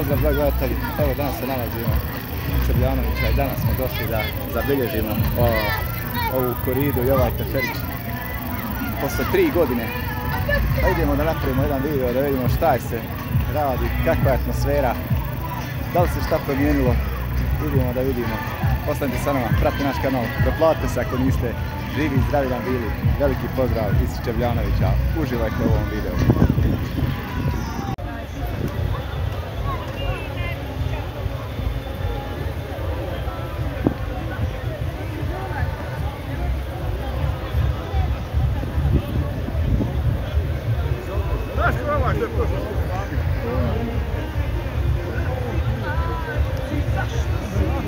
pozdrav dragi gledatelji. Evo danas se nalazimo u Srbljanovića i danas smo došli da zabilježimo o, ovu koridu i ovaj teferić. Posle tri godine pa idemo da napravimo jedan video da vidimo šta je se radi, kakva je atmosfera, da li se šta promijenilo, idemo da vidimo. Ostanite sa nama, prati naš kanal, proplatite se ako niste živi i zdravi nam bili. Veliki pozdrav iz Čevljanovića, uživajte u ovom videu. baixo, pra baixo, depois. Jesus.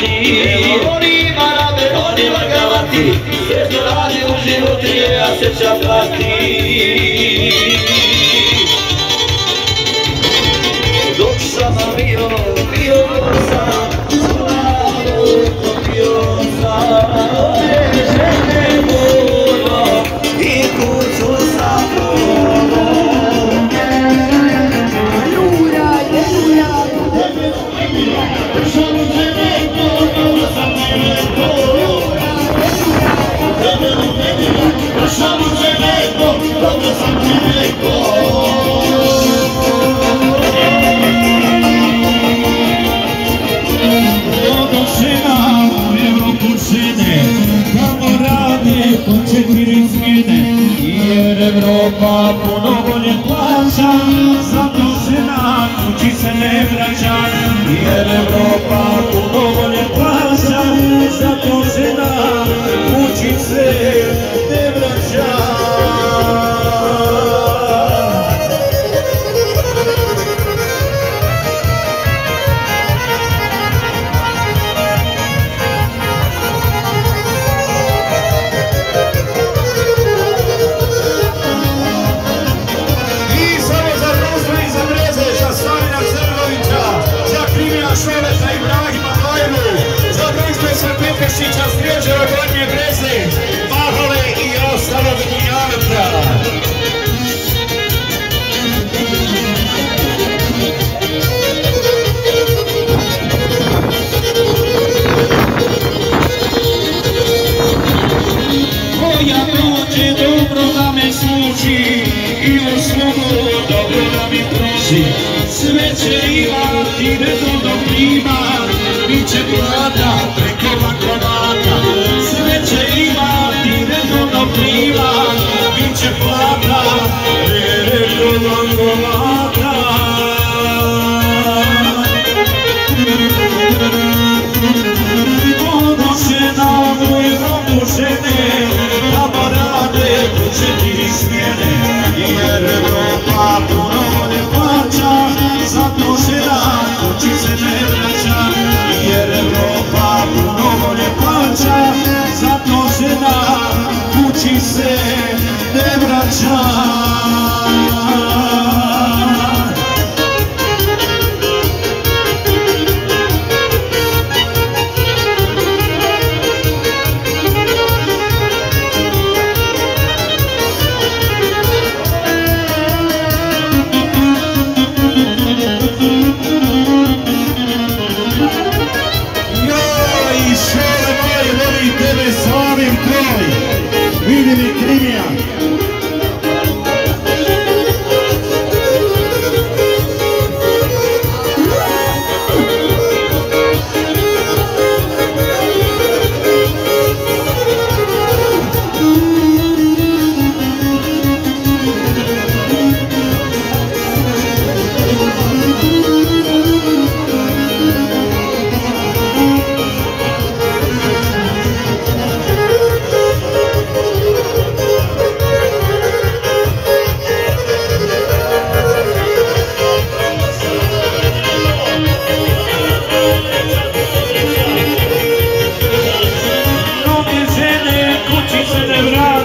Šabrati Oni marame, oni lagavati Sve što radi u životu a se šabrati detto prima, vince più guarda se ne escucha y celebrar.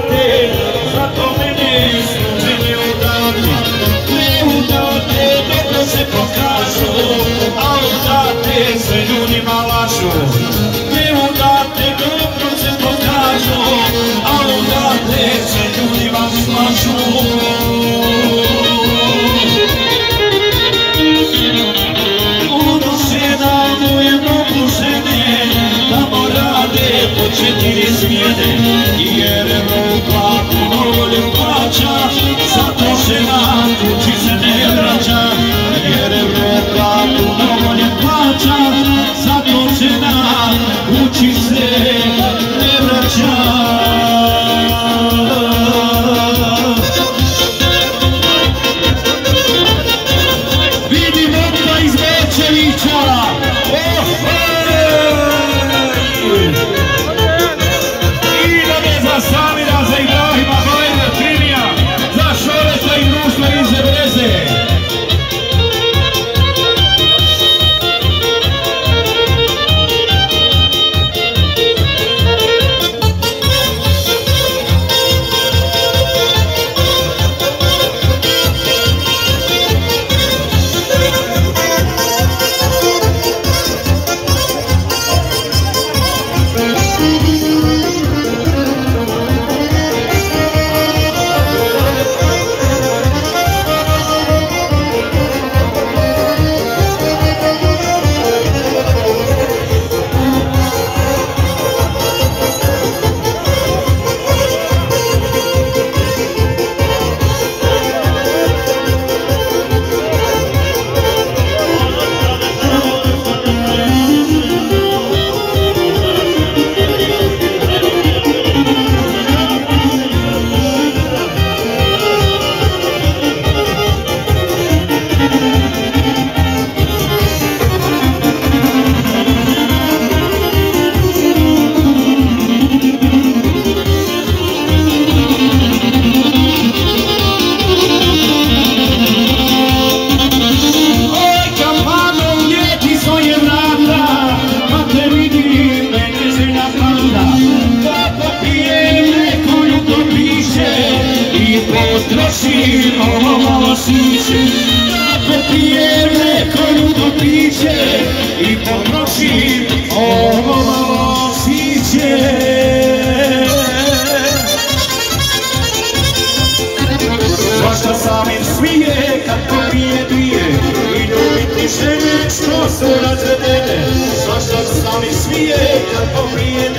Siće Da popijem neko ljudo piće I potrošim ovo malo siće. Sam im smije kad popije dvije? I ljubiti žene što su razvedene. Zašto sam im smije kad popije